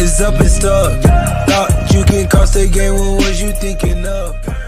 is up and stuck. Thought you can cross the game, what was you thinking of?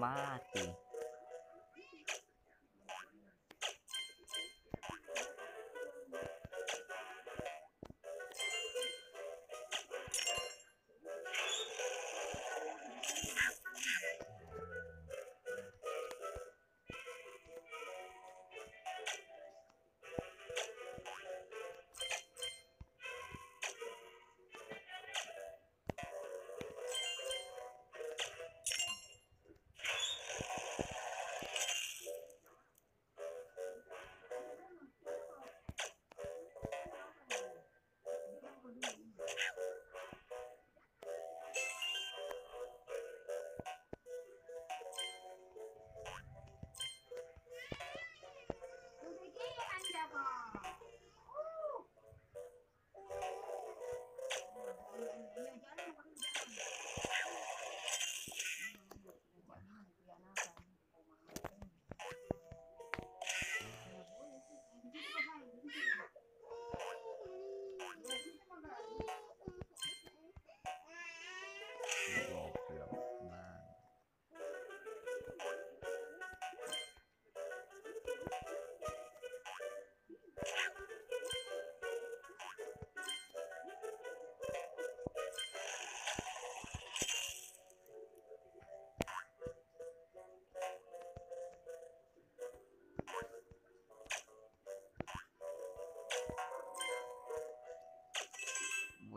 Mati.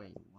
Wait,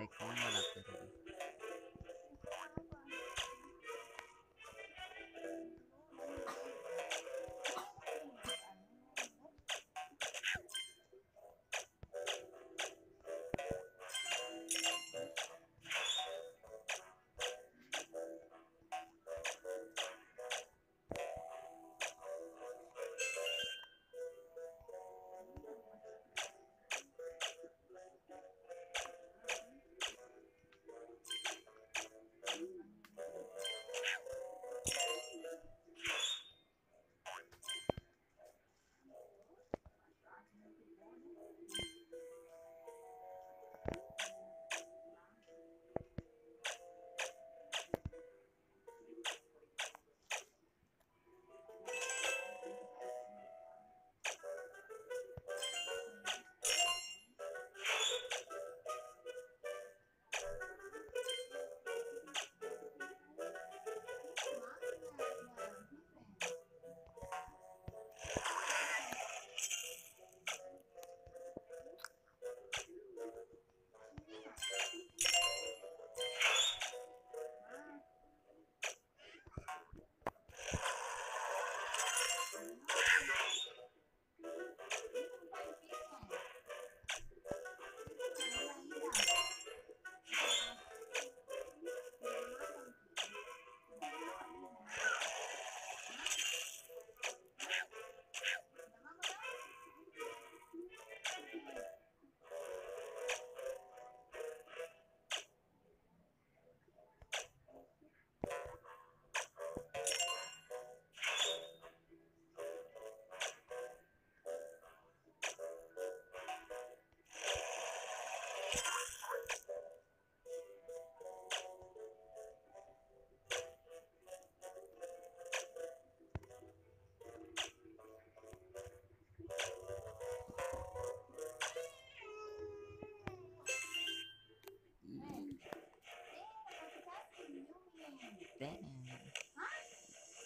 se coman.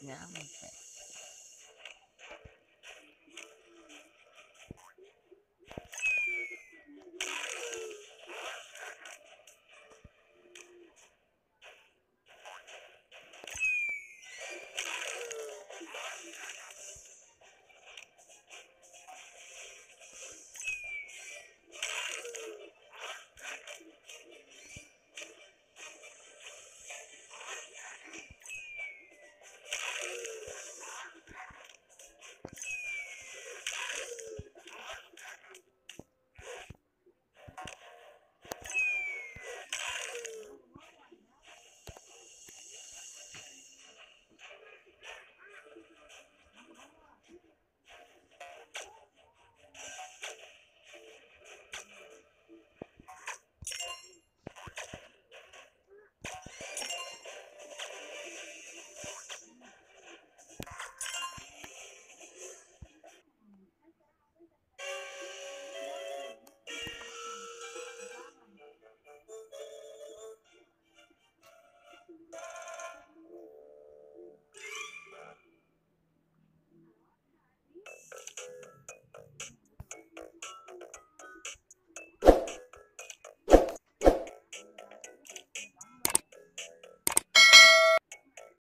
Now